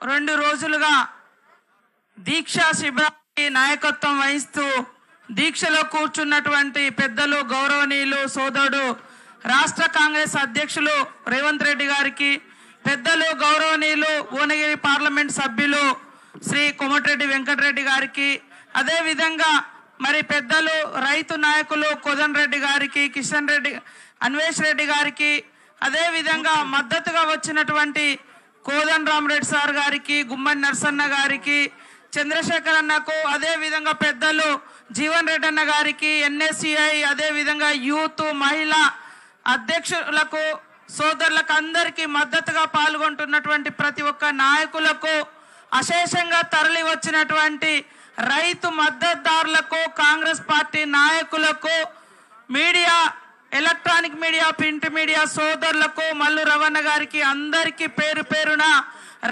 రెండు రోజులుగా దీక్షా శిబిరానికి నాయకత్వం వహిస్తూ దీక్షలో కూర్చున్నటువంటి పెద్దలు గౌరవనీయులు సోదరుడు రాష్ట్ర కాంగ్రెస్ అధ్యక్షులు రేవంత్ రెడ్డి గారికి పెద్దలు గౌరవనీయులు భువనగిరి పార్లమెంట్ సభ్యులు శ్రీ కోమటిరెడ్డి వెంకటరెడ్డి గారికి అదేవిధంగా మరి పెద్దలు రైతు నాయకులు కోదన్ రెడ్డి గారికి కిషన్ రెడ్డి అన్వేష్ రెడ్డి గారికి అదేవిధంగా మద్దతుగా వచ్చినటువంటి కోదన్ రామరెడ్డి సార్ గారికి గుమ్మడి నరసన్న గారికి చంద్రశేఖర్ అన్నకు అదే విధంగా పెద్దలు జీవన్ రెడ్డి అన్న గారికి ఎన్ఎస్సిఐ అదే విధంగా యూత్ మహిళ అధ్యక్షులకు సోదరులకు అందరికీ మద్దతుగా పాల్గొంటున్నటువంటి ప్రతి ఒక్క నాయకులకు అశేషంగా తరలి వచ్చినటువంటి రైతు మద్దతుదారులకు కాంగ్రెస్ పార్టీ నాయకులకు media electronic media print media సోదరులకు మల్లు రవణ గారికి అందరికీ పేరు పేరున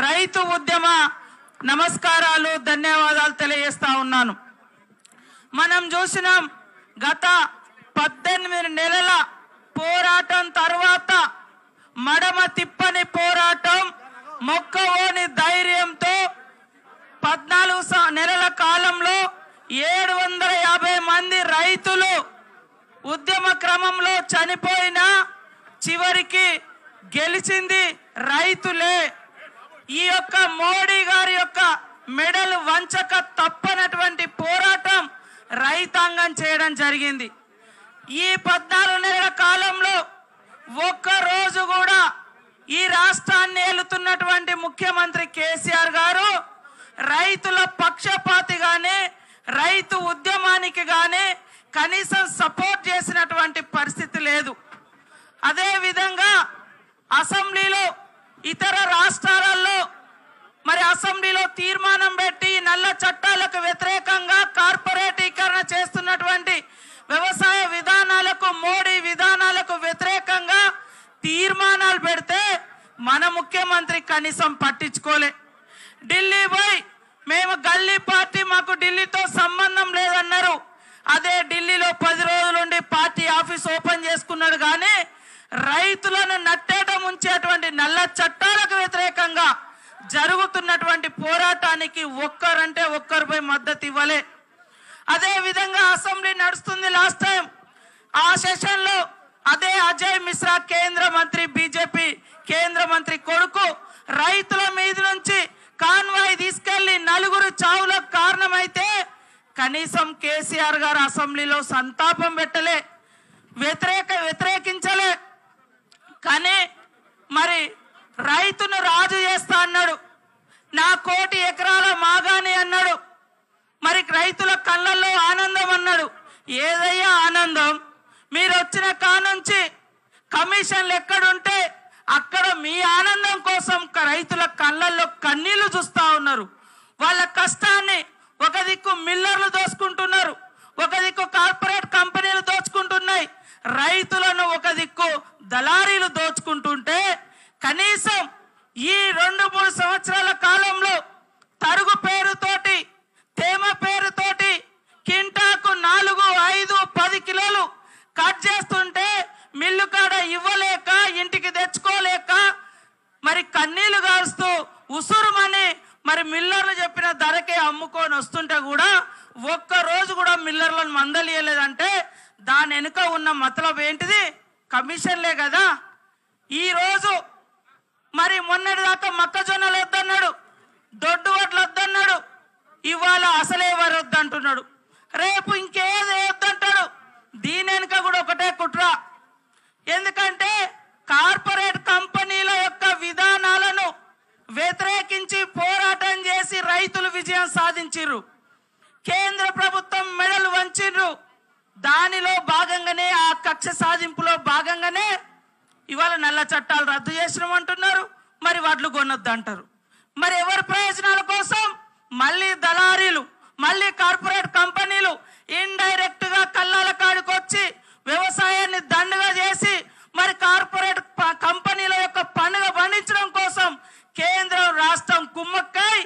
రైతు ఉద్యమ నమస్కారాలు ధన్యవాదాలు తెలియజేస్తా ఉన్నాను. మనం చూసినాం గత పద్దెనిమిది నెలల పోరాటం తర్వాత మడమ తిప్పని పోరాటం మొక్కవోని ధైర్యంతో పద్నాలుగు స- నెలల కాలంలో ఏడు వందల యాభై మంది రైతులు ఉద్యమ క్రమంలో చనిపోయినా చివరికి గెలిచింది రైతులే. ఈ యొక్క మోడీ గారి యొక్క మెడలు వంచక తప్పనటువంటి పోరాటం రైతాంగం చేయడం జరిగింది. ఈ పద్నాలుగు నెలల కాలంలో ఒక్క రోజు కూడా ఈ రాష్ట్రాన్ని ఏలుతున్నటువంటి ముఖ్యమంత్రి కేసీఆర్ గారు రైతుల పక్షపాతిగానే రైతు ఉద్యమానికి గానే కనీసం సపోర్ట్ చేసినటువంటి పరిస్థితి లేదు. అదే విధంగా అసెంబ్లీలో ఇతర రాష్ట్రాలలో మరి అసెంబ్లీలో తీర్మానం పెట్టి నల్ల చట్టాలకు వ్యతిరేకంగా కార్పొరేటీకరణ చేస్తున్నటువంటి వ్యవసాయ విధానాలకు మోడీ విధానాలకు వ్యతిరేకంగా తీర్మానాలు పెడితే మన ముఖ్యమంత్రి కనీసం పట్టించుకోలే. ఢిల్లీ పోయి మేము గల్లీ పార్టీ మాకు ఢిల్లీతో సంబంధం లేదన్నారు అదే ఢిల్లీలో పది రోజులుండి పార్టీ ఆఫీస్ ఓపెన్ చేసుకున్నాడు కానీ రైతులను నట్టేట ముంచేటువంటి నల్ల చట్టాలకు వ్యతిరేకంగా జరుగుతున్నటువంటి పోరాటానికి ఒక్కరంటే ఒక్కరు పోయి మద్దతు ఇవ్వలే. అదే విధంగా అసెంబ్లీ నడుస్తుంది లాస్ట్ టైం. ఆ సెషన్లో అదే అజయ్ మిశ్రా కేంద్ర మంత్రి బీజేపీ కేంద్ర మంత్రి కొడుకు రైతుల మీద నుంచి కాన్వాయ్ తీసుకెళ్ళి నలుగురు చావులకు కారణమైతే కనీసం కేసీఆర్ గారు అసెంబ్లీలో సంతాపం పెట్టలే వ్యతిరేక వ్యతిరేకించలే. కానీ మరి రైతును రాజు చేస్తా అన్నాడు. నా కోటి ఎకరాల మాగాని అన్నాడు. మరి రైతుల కళ్ళల్లో ఆనందం అన్నాడు. ఏదయ్యా ఆనందం? మీరు వచ్చిన కానుంచి కమిషన్లు ఎక్కడుంటే అక్కడ మీ ఆనందం కోసం రైతుల కళ్ళల్లో కన్నీళ్ళు చూస్తా ఉన్నారు. వాళ్ళ కష్టాన్ని ఒక దిక్కు మిల్లర్లు దోచుకుంటున్నారు ఒక దిక్కు కార్పొరేట్ కంపెనీలు దోచుకుంటున్నాయి. రైతులను ఒక దిక్కు దళారీలు దోచుకుంటుంటే కనీసం ఈ రెండు మూడు సంవత్సరాల కాలంలో తరుగు పేరుతోటి తేమ పేరుతోటి కింటాకు నాలుగు ఐదు పది కిలోలు కట్ చేస్తుంటే మిల్లు కాడ ఇవ్వలేక ఇంటికి తెచ్చుకోలేక మరి కన్నీళ్ళు గారుస్తూ ఉసురుమని మరి మిల్లర్లు చెప్పిన ధరకే అమ్ముకొని వస్తుంటే కూడా ఒక్క రోజు కూడా మిల్లర్లను మందలియలేదంటే దాని వెనుక ఉన్న మతలబ్ ఏంటిది కమిషన్లే కదా. ఈ రోజు మరి మొన్నటి దాకా మొక్కజొన్నలు వద్దన్నాడు దొడ్డు వడ్లు వద్దన్నాడు ఇవాళ అసలే వారు వద్దంటున్నాడు. రేపు ఇంకేది వద్దంటాడు? దీని వెనుక కూడా ఒకటే కుట్ర. ఎందుకంటే కార్పొరేట్ కంపెనీల యొక్క విధానాలను వ్యతిరేకించి పోరాటం చేసి రైతులు విజయం సాధించిర్రు. కేంద్ర ప్రభుత్వం మెడలు వంచిండ్రు దానిలో భాగంగానే ఆ కక్ష సాధింపులో భాగంగానే ఇవాళ నల్ల చట్టాలు రద్దు చేసినాం అంటున్నారు మరి వడ్లు కొనొద్దు అంటారు మరి ఎవరి ప్రయోజనాల కోసం? మళ్ళీ దళారీలు మళ్ళీ కార్పొరేట్ కంపెనీలు ఇండైరెక్ట్గా కళ్ళాల కాడికి వచ్చి వ్యవసాయాన్ని దండగా చేసి మరి కార్పొరేట్ ప- కంపెనీల యొక్క పండుగ పండించడం కోసం కేంద్రం రాష్ట్రం కుమ్మక్కై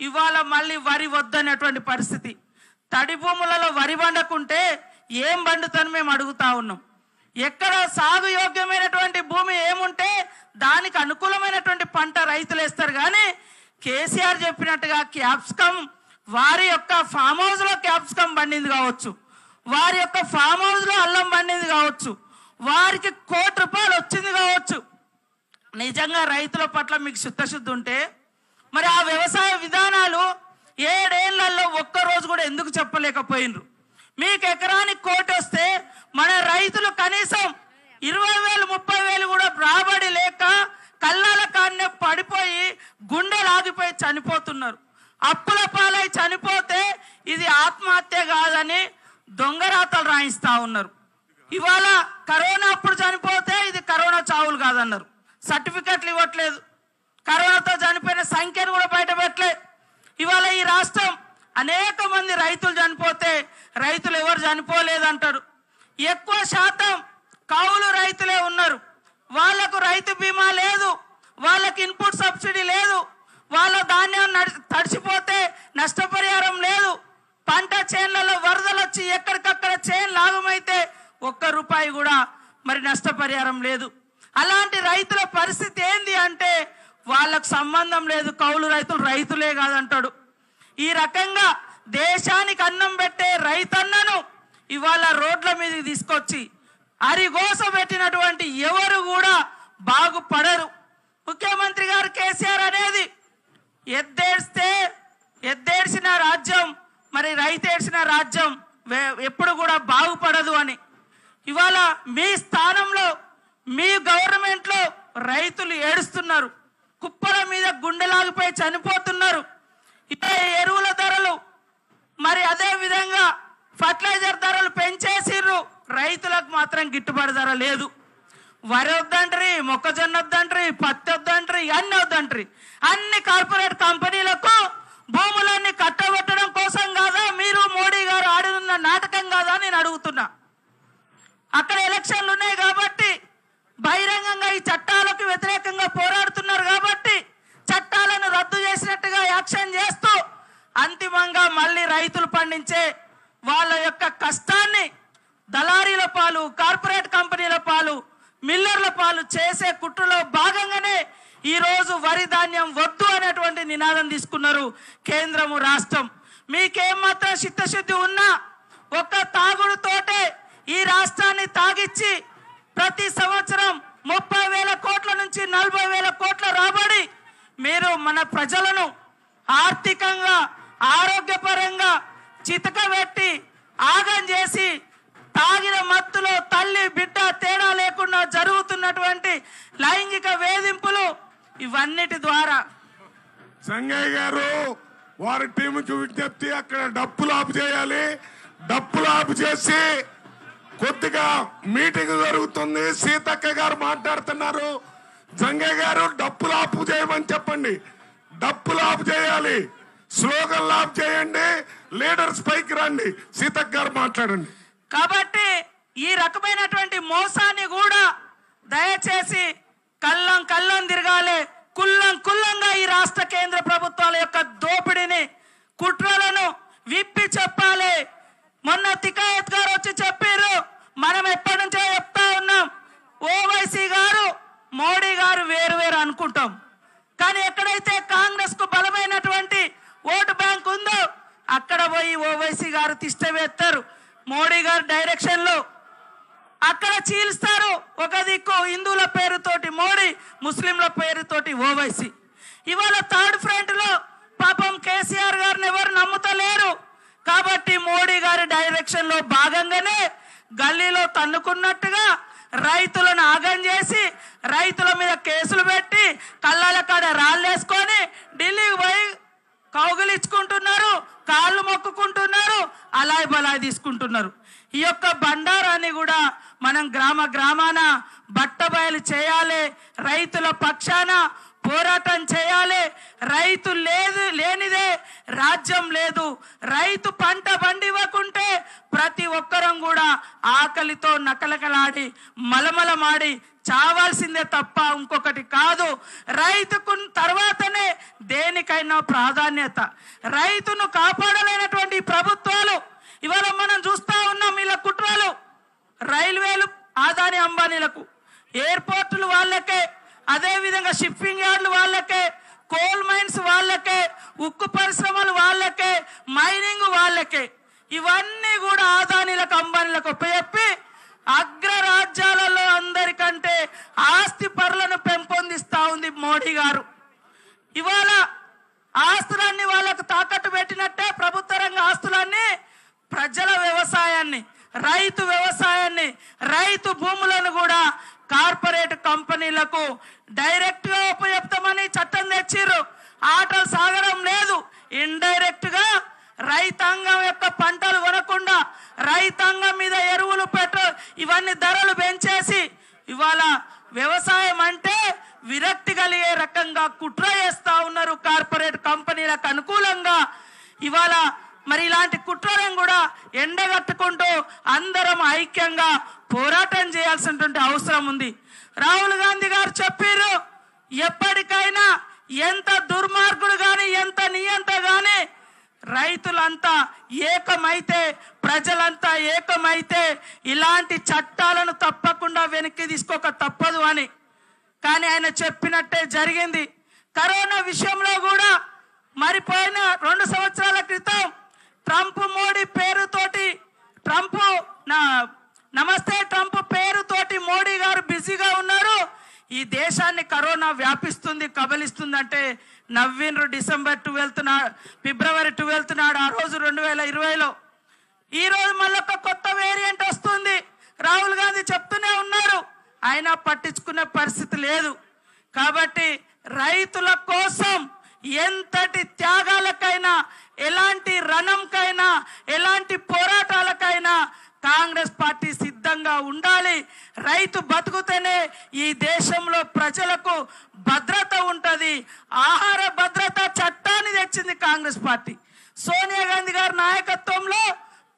ఇవాళ మళ్ళీ వరి వద్దనేటువంటి పరిస్థితి. తడి భూములలో వరి పండకుంటే ఏం పండుతని మేము అడుగుతా ఉన్నాం. ఎక్కడ సాగు యోగ్యమైనటువంటి భూమి ఏముంటే దానికి అనుకూలమైనటువంటి పంట రైతులు వేస్తారు. కానీ కేసీఆర్ చెప్పినట్టుగా క్యాప్సికమ్ వారి యొక్క ఫామ్ హౌస్లో క్యాప్సికమ్ పండింది కావచ్చు. వారి యొక్క ఫామ్ హౌస్లో అల్లం పండింది కావచ్చు. వారికి కోటి రూపాయలు వచ్చింది కావచ్చు. నిజంగా రైతుల పట్ల మీకు శుద్ధశుద్ధి ఉంటే మరి ఆ వ్యవసాయ విధానాలు ఏడేళ్ళలో ఒక్కరోజు కూడా ఎందుకు చెప్పలేకపోయినరు? మీకు ఎకరానికి కోటి వస్తే మన రైతులు కనీసం ఇరవై వేలు ముప్పై వేలు కూడా రాబడి లేక కళ్ళాల కాన్నే పడిపోయి గుండెలు ఆగిపోయి చనిపోతున్నారు. అప్పుల పాలై చనిపోతే ఇది ఆత్మహత్య కాదని దొంగరాతలు రాయిస్తా ఉన్నారు. ఇవాళ కరోనా అప్పుడు చనిపోతే ఇది కరోనా చావులు కాదన్నారు. సర్టిఫికెట్లు ఇవ్వట్లేదు. కరోనాతో చనిపోయిన సంఖ్యను కూడా బయట పెట్టలేదు. ఇవాళ ఈ రాష్ట్రం అనేక మంది రైతులు చనిపోతే రైతులు ఎవరు చనిపోలేదంటారు ఎక్కువ శాతం కౌలు రైతులే ఉన్నారు. వాళ్ళకు రైతు బీమా లేదు. వాళ్ళకి ఇన్పుట్ సబ్సిడీ లేదు. వాళ్ళ ధాన్యం నడి- తడిసిపోతే నష్టపరిహారం లేదు. పంట చేన్లలో వరదలు వచ్చి ఎక్కడికక్కడ చేన్ లాభమైతే ఒక్క రూపాయి కూడా మరి నష్టపరిహారం లేదు. అలాంటి రైతుల పరిస్థితి ఏంది అంటే వాళ్ళకు సంబంధం లేదు. కౌలు రైతులు రైతులే కాదంటాడు. ఈ రకంగా దేశానికి అన్నం పెట్టే రైతన్నను ఇవాళ రోడ్ల మీదకి తీసుకొచ్చి అరిగోస పెట్టినటువంటి ఎవరు కూడా బాగుపడరు. ముఖ్యమంత్రి గారు కేసీఆర్ అనేది ఎద్దేడిస్తే ఎద్దేడ్చిన రాజ్యం మరి రైతేడ్చిన రాజ్యం ఎప్పుడు కూడా బాగుపడదు అని. ఇవాళ మీ స్థానంలో మీ గవర్నమెంట్లో రైతులు ఏడుస్తున్నారు. కుప్పల మీద గుండెలాగిపోయి చనిపోతున్నారు. ఇదే ఎరువుల ధరలు. మరి అదే విధంగా ఫర్టిలైజర్ ధరలు పెంచేసిర్రు. రైతులకు మాత్రం గిట్టుబాటు ధర లేదు. వరి వద్దంట్రి మొక్కజొన్న వద్దంట్రి పత్తి వద్దంట్రి అన్ని వద్దంట్రీ. అన్ని కార్పొరేట్ కంపెనీలకు భూములన్నీ కట్టబెట్టడం కోసం కాదా? మీరు మోడీ గారు ఆడిన నాటకం కాదా నేను అడుగుతున్నా. అక్కడ ఎలక్షన్లు ఉన్నాయి కాబట్టి బహిరంగంగా ఈ చట్టాలకు వ్యతిరేకంగా పోరాడుతున్నారు కాబట్టి చట్టాలను రద్దు అంతిమంగా మళ్ళీ రైతులు పండించే వాళ్ళ యొక్క కష్టాన్ని దళారీల పాలు కార్పొరేట్ కంపెనీల పాలు మిల్లర్ల పాలు చేసే కుట్రలో భాగంగానే ఈ రోజు వరి ధాన్యం వద్దు అనేటువంటి నినాదం తీసుకున్నారు కేంద్రము రాష్ట్రం. మీకేం మాత్రం చిత్తశుద్ధి ఉన్నా ఒక్క తాగుడుతోటే ఈ రాష్ట్రాన్ని తాగిచ్చి ప్రతి సంవత్సరం ముప్పై వేల కోట్ల నుంచి నలభై వేల కోట్ల రాబడి మీరు మన ప్రజలను ఆర్థికంగా ఆరోగ్యపరంగా చితకబెట్టి ఆగం చేసి తాగిన మత్తులో తల్లి బిడ్డ తేడా లేకుండా జరుగుతున్నటువంటి లైంగిక వేధింపులు ఇవన్నిటి ద్వారా. సంగయ్య గారు వారి టీంకి విజ్ఞప్తి అక్కడ డప్పులు ఆపు చేయాలి. డప్పులు ఆపు చేసి కొద్దిగా మీటింగ్ జరుగుతుంది. సీతక్క గారు మాట్లాడుతున్నారు. సంగయ్య గారు డప్పులు ఆపు చేయమని చెప్పండి. డప్పులు ఆపు చేయాలి. స్లోగన్ లాభ చేయండి లీడర్స్ పైకి రండి. సీతక్ గారు మాట్లాడండి. కాబట్టి ఈ రకమైనటువంటి మోసాన్ని కూడా దయచేసి కళ్ళం కళ్ళం తిరగాలి. కుల్లం కుల్లంగా ఈ రాష్ట్ర కేంద్ర ప్రభుత్వాల యొక్క దోపిడీని కుట్రలను విప్పి చెప్పాలి. మొన్న తికాయత్ గారు వచ్చి చెప్పారు మనం ఎప్పటి నుంచో చెప్తా ఉన్నాం ఓవైసీ గారు మోడీ గారు వేరు వేరు అనుకుంటాం. కానీ ఎక్కడైతే కాంగ్రెస్కు బలమైనటువంటి ఓటు బ్యాంక్ ఉందో అక్కడ పోయి ఓవైసీ గారు తిష్టవేస్తారు. మోడీ గారు డైరెక్షన్లో అక్కడ చీలుస్తారు. ఒక దిక్కు హిందువుల పేరుతోటి మోడీ ముస్లింల పేరుతోటి ఓవైసీ. ఇవాళ థర్డ్ ఫ్రంట్లో పాపం కేసీఆర్ గారిని ఎవరు నమ్ముతలేరు. కాబట్టి మోడీ గారి డైరెక్షన్లో భాగంగానే గల్లీలో తన్నుకున్నట్టుగా రైతులను ఆగం చేసి రైతుల మీద కేసులు పెట్టి కళ్ళాల కాడ రాళ్ళేసుకొని ఢిల్లీకి పోయి కౌగిలించుకుంటున్నారు కాళ్ళు మొక్కుకుంటున్నారు అలాయ్ బలాయ్ తీసుకుంటున్నారు. ఈ యొక్క బండారాన్ని కూడా మనం గ్రామ గ్రామాన బట్టబయలు చేయాలి రైతుల పక్షాన పోరాటం చేయాలి. రైతు లేదు లేనిదే రాజ్యం లేదు. రైతు పంట పండివ్వకుంటే ప్రతి ఒక్కరం కూడా ఆకలితో నకలకలాడి మలమలమాడి చావాల్సిందే తప్ప ఇంకొకటి కాదు. రైతుకు తర్వాతనే దేనికైనా ప్రాధాన్యత. రైతును కాపాడలేనటువంటి ప్రభుత్వాలు ఇవాళ మనం చూస్తూ ఉన్నాం వీళ్ళ కుట్రలు. రైల్వేలు ఆదాని అంబానీలకు ఎయిర్పోర్టులు వాళ్ళకే అదేవిధంగా షిప్పింగ్ యార్డులు వాళ్ళకే కోల్ మైన్స్ వాళ్ళకే ఉక్కు పరిశ్రమలు వాళ్ళకే మైనింగ్ వాళ్ళకే. ఇవన్నీ కూడా ఆదానీలకు అంబానీలకు చెప్పి అగ్ర మోడీ గారు. ఇవాళ ఆస్తులన్నీ వాళ్ళకు తాకట్టు పెట్టినట్టే ప్రభుత్వ రంగ ఆస్తులన్నీ ప్రజల వ్యవసాయాన్ని రైతు వ్యవసాయాన్ని రైతు భూములను కూడా కార్పొరేట్ కంపెనీలకు డైరెక్ట్గా ఉపయుక్తమని చట్టం తెచ్చిర్రు. ఆటలు సాగడం లేదు. ఇండైరెక్ట్గా రైతాంగం యొక్క పంటలు కొనకుండా రైతాంగం మీద ఎరువులు పెట్రోల్ ఇవన్నీ ధరలు పెంచేసి ఇవాళ వ్యవసాయం అంటే విరక్తి కలిగే రకంగా కుట్ర చేస్తా ఉన్నారు కార్పొరేట్ కంపెనీలకు అనుకూలంగా. ఇవాళ మరి ఇలాంటి కుట్రలను కూడా ఎండగట్టుకుంటూ అందరం ఐక్యంగా పోరాటం చేయాల్సినటువంటి అవసరం ఉంది. రాహుల్ గాంధీ గారు చెప్పారు ఎప్పటికైనా ఎంత దుర్మార్గుడు కానీ ఎంత నియంత కానీ రైతులంతా ఏకమైతే ప్రజలంతా ఏకమైతే ఇలాంటి చట్టాలను తప్పకుండా వెనక్కి తీసుకోక తప్పదు అని కానీ ఆయన చెప్పినట్టే జరిగింది. కరోనా విషయంలో కూడా మరిపోయిన రెండు సంవత్సరాల క్రితం ట్రంప్ మోడీ పేరుతోటి ట్రంప్ నా నమస్తే ట్రంప్ పేరుతోటి మోడీ గారు బిజీగా ఉన్నారు. ఈ దేశాన్ని కరోనా వ్యాపిస్తుంది కబలిస్తుంది అంటే డిసెంబర్ ట్వెల్త్ నాడు ఫిబ్రవరి ట్వెల్త్ నాడు ఆ రోజు రెండు వేల ఇరవైలో. ఈరోజు రోజు మళ్ళీ ఒక కొత్త వేరియంట్ వస్తుంది. రాహుల్ గాంధీ చెప్తూనే ఉన్నారు. అయినా పట్టించుకునే పరిస్థితి లేదు. కాబట్టి రైతుల కోసం ఎంతటి త్యాగాలకైనా ఎలాంటి రణంకైనా ఎలాంటి పోరాటాలకైనా కాంగ్రెస్ పార్టీ సిద్ధంగా ఉండాలి. రైతు బతుకుతేనే ఈ దేశంలో ప్రజలకు భద్రత ఉంటుంది. ఆహార భద్రత చట్టాన్ని తెచ్చింది కాంగ్రెస్ పార్టీ. సోనియా గాంధీ గారి నాయకత్వంలో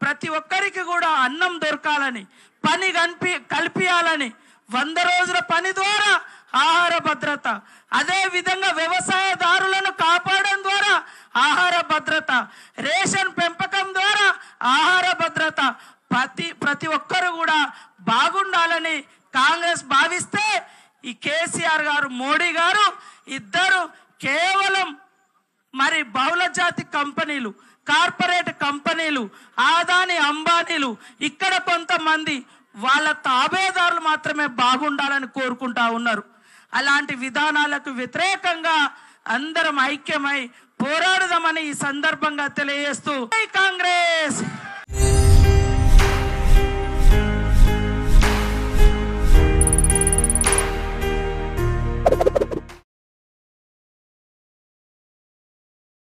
ప్రతి ఒక్కరికి కూడా అన్నం దొరకాలని పని కనిపి కల్పించాలని వంద రోజుల పని ద్వారా ఆహార భద్రత అదే విధంగా వ్యవసాయదారులను కాపాడడం ద్వారా ఆహార భద్రత రేషన్ పెంపకం ద్వారా ఆహార భద్రత. ప్రతి ప్రతి ఒక్కరు కూడా బాగుండాలని కాంగ్రెస్ భావిస్తే ఈ కేసీఆర్ గారు మోడీ గారు ఇద్దరు కేవలం మరి బహుళ జాతి కంపెనీలు కార్పొరేట్ కంపెనీలు ఆదాని అంబానీలు ఇక్కడ కొంతమంది వాళ్ళ తాబేదారులు మాత్రమే బాగుండాలని కోరుకుంటా ఉన్నారు. అలాంటి విధానాలకు వ్యతిరేకంగా అందరం ఐక్యమై పోరాడదామని ఈ సందర్భంగా తెలియజేస్తూ కాంగ్రెస్!